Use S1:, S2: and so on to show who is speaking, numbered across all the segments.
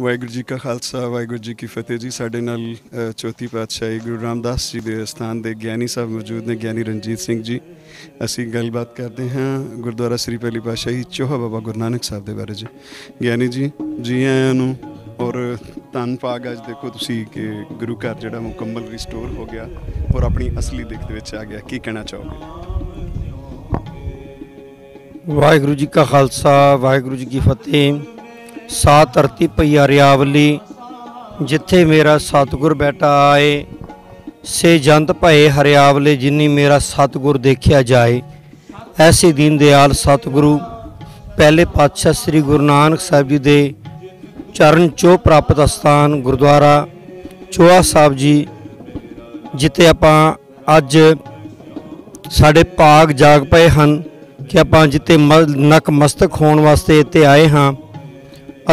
S1: ਵਾਹਿਗੁਰੂ ਜੀ ਕਾ ਖਾਲਸਾ, ਵਾਹਿਗੁਰੂ ਜੀ ਕੀ ਫਤਿਹ ਜੀ। ਸਾਡੇ ਨਾਲ ਚੌਥੀ ਪਾਤਸ਼ਾਹੀ ਗੁਰੂ ਰਾਮਦਾਸ ਜੀ ਦੇ ਸਥਾਨ ਦੇ ਗਿਆਨੀ ਸਾਹਿਬ ਮੌਜੂਦ ਨੇ, ਗਿਆਨੀ ਰਣਜੀਤ ਸਿੰਘ ਜੀ। ਅਸੀਂ ਗੱਲਬਾਤ ਕਰਦੇ ਹਾਂ ਗੁਰਦੁਆਰਾ ਸ੍ਰੀ ਪਹਿਲੀ ਪਾਤਸ਼ਾਹੀ ਚੋਹਾ ਬਾਬਾ ਗੁਰੂ ਨਾਨਕ ਸਾਹਿਬ ਦੇ ਬਾਰੇ ਜੀ। ਗਿਆਨੀ ਜੀ ਜੀ ਆਇਆਂ ਨੂੰ ਔਰ ਧੰਨ ਭਾਗ ਅੱਜ ਦੇਖੋ ਤੁਸੀਂ ਕਿ ਗੁਰੂ ਘਰ ਜਿਹੜਾ ਮੁਕੰਮਲ ਰਿਸਟੋਰ ਹੋ ਗਿਆ ਔਰ ਆਪਣੀ ਅਸਲੀ ਦਿੱਖ ਦੇ ਵਿੱਚ ਆ ਗਿਆ। ਕੀ ਕਹਿਣਾ ਚਾਹੋਗੇ?
S2: ਵਾਹਿਗੁਰੂ ਜੀ ਕਾ ਖਾਲਸਾ, ਵਾਹਿਗੁਰੂ ਜੀ ਕੀ ਫਤਿਹ। ਸਾ ਧਰਤੀ ਪਈ ਹਰਿਆਵਲੀ ਜਿੱਥੇ ਮੇਰਾ ਸਤਿਗੁਰ ਬੈਠਾ ਆਏ, ਸੇ ਜੰਤ ਭਏ ਹਰਿਆਵਲੇ ਜਿਨੀ ਮੇਰਾ ਸਤਿਗੁਰ ਦੇਖਿਆ ਜਾਏ। ਐਸੇ ਦੀਨ ਦਿਆਲ ਸਤਿਗੁਰੂ, ਪਹਿਲੇ ਪਾਤਸ਼ਾਹ ਸ੍ਰੀ ਗੁਰੂ ਨਾਨਕ ਸਾਹਿਬ ਜੀ ਦੇ ਚਰਨ ਚੋ ਪ੍ਰਾਪਤ ਸਥਾਨ ਗੁਰਦੁਆਰਾ ਚੋਆ ਸਾਹਿਬ ਜੀ, ਜਿੱਥੇ ਆਪਾਂ ਅੱਜ ਸਾਡੇ ਭਾਗ ਜਾਗ ਪਏ ਹਨ ਕਿ ਆਪਾਂ ਜਿੱਤੇ ਮ- ਨਕ ਹੋਣ ਵਾਸਤੇ ਇੱਥੇ ਆਏ ਹਾਂ।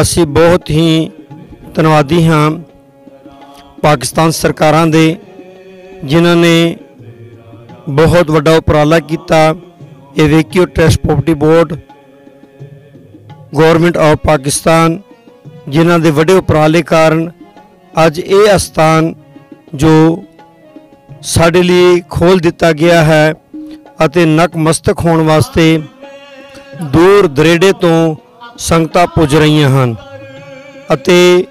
S2: ਅਸੀਂ ਬਹੁਤ ਹੀ ਧੰਨਵਾਦੀ ਹਾਂ ਪਾਕਿਸਤਾਨ ਸਰਕਾਰਾਂ ਦੇ, ਜਿਨ੍ਹਾਂ ਨੇ ਬਹੁਤ ਵੱਡਾ ਉਪਰਾਲਾ ਕੀਤਾ। ਇਹ evacuee trust property board government of Pakistan ਜਿਨ੍ਹਾਂ ਦੇ ਵੱਡੇ ਉਪਰਾਲੇ ਕਾਰਨ ਅੱਜ ਇਹ ਅਸਥਾਨ ਜੋ ਸਾਡੇ ਲਈ ਖੋਲ ਦਿੱਤਾ ਗਿਆ ਹੈ ਅਤੇ ਨਕਮਸਤਕ ਹੋਣ ਵਾਸਤੇ ਦੂਰ ਦਰੇਡੇ ਤੋਂ ਸੰਗਤਾਂ ਪੁੱਜ ਰਹੀਆਂ ਹਨ ਅਤੇ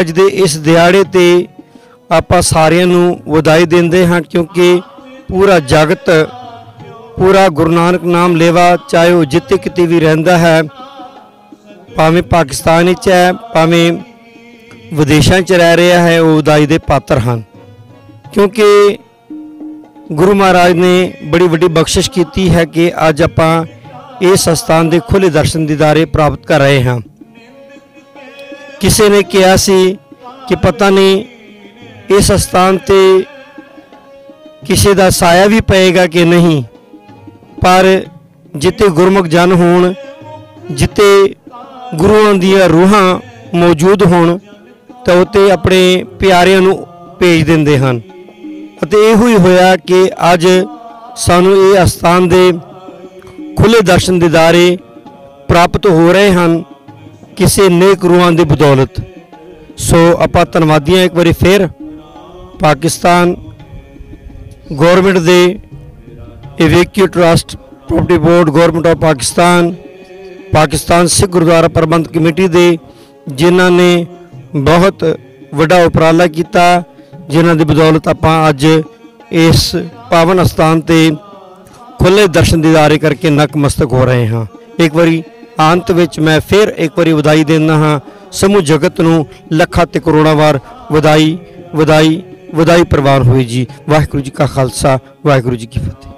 S2: ਅੱਜ ਦੇ ਇਸ ਦਿਹਾੜੇ ਤੇ ਆਪਾਂ ਸਾਰਿਆਂ ਨੂੰ ਵਧਾਈ ਦਿੰਦੇ ਹਾਂ ਕਿਉਂਕਿ ਪੂਰਾ ਜਗਤ, ਪੂਰਾ ਗੁਰੂ ਨਾਨਕ ਨਾਮ ਲੇਵਾ, ਚਾਹੇ ਉਹ ਜਿੱਥੇ ਕਿਤੇ ਵੀ ਰਹਿੰਦਾ ਹੈ, ਭਾਵੇਂ ਪਾਕਿਸਤਾਨ ਵਿੱਚ ਹੈ, ਭਾਵੇਂ ਵਿਦੇਸ਼ਾਂ 'ਚ ਰਹਿ ਰਿਹਾ ਹੈ, ਉਹ ਵਧਾਈ ਦੇ ਪਾਤਰ ਹਨ। ਕਿਉਂਕਿ ਗੁਰੂ ਮਹਾਰਾਜ ਨੇ ਬੜੀ ਵੱਡੀ ਬਖਸ਼ਿਸ਼ ਕੀਤੀ ਹੈ ਕਿ ਅੱਜ ਆਪਾਂ ਇਸ ਸਥਾਨ ਦੇ ਖੁੱਲੇ ਦਰਸ਼ਨ ਦੀਦਾਰੇ ਪ੍ਰਾਪਤ ਕਰ ਰਹੇ ਹਾਂ। ਕਿਸੇ ਨੇ ਕਿਹਾ ਸੀ ਕਿ ਪਤਾ ਨਹੀਂ ਇਸ ਸਥਾਨ ਤੇ ਕਿਸੇ ਦਾ ਸਾਇਆ ਵੀ ਪਏਗਾ ਕਿ ਨਹੀਂ, ਪਰ ਜਿੱਤੇ ਗੁਰਮੁਖ ਜਨ ਹੋਣ, ਜਿੱਤੇ ਗੁਰੂਆਂ ਦੀਆਂ ਰੂਹਾਂ ਮੌਜੂਦ ਹੋਣ, ਤਾਂ ਉਤੇ ਆਪਣੇ ਪਿਆਰਿਆਂ ਨੂੰ ਭੇਜ ਦਿੰਦੇ ਹਨ। ਅਤੇ ਇਹੋ ਹੀ ਹੋਇਆ ਕਿ ਅੱਜ ਸਾਨੂੰ ਇਹ ਅਸਥਾਨ ਦੇ ਖੁੱਲੇ ਦਰਸ਼ਨ ਦਿਦਾਰੇ ਪ੍ਰਾਪਤ ਹੋ ਰਹੇ ਹਨ ਕਿਸੇ ਨੇਕ ਰੂਹਾਂ ਦੀ ਬਦੌਲਤ। ਸੋ ਆਪਾਂ ਧੰਨਵਾਦੀਆਂ ਇੱਕ ਵਾਰੀ ਫਿਰ ਪਾਕਿਸਤਾਨ ਗਵਰਨਮੈਂਟ ਦੇ evacuee trust property board government of Pakistan Pakistan Sikh Gurdwara Prabandh committee ਦੇ, ਜਿਨ੍ਹਾਂ ਨੇ ਬਹੁਤ ਵੱਡਾ ਉਪਰਾਲਾ ਕੀਤਾ, ਜਿਨ੍ਹਾਂ ਦੀ ਬਦੌਲਤ ਆਪਾਂ ਅੱਜ ਇਸ ਪਾਵਨ ਸਥਾਨ ਤੇ ਖੁੱਲੇ ਦਰਸ਼ਨ ਦੀਦਾਰੇ ਕਰਕੇ ਨਕਮਸਤਕ ਹੋ ਰਹੇ ਹਾਂ। ਇੱਕ ਵਾਰੀ ਅੰਤ ਵਿੱਚ ਮੈਂ ਫਿਰ ਇੱਕ ਵਾਰੀ ਵਧਾਈ ਦਿੰਦਾ ਹਾਂ। ਸਮੂਹ ਜਗਤ ਨੂੰ ਲੱਖਾਂ ਤੇ ਕਰੋੜਾਂ ਵਾਰ ਵਧਾਈ ਵਧਾਈ ਵਧਾਈ ਪ੍ਰਵਾਨ ਹੋਈ ਜੀ। ਵਾਹਿਗੁਰੂ ਜੀ ਕਾ ਖਾਲਸਾ, ਵਾਹਿਗੁਰੂ ਜੀ ਕੀ ਫਤਿਹ।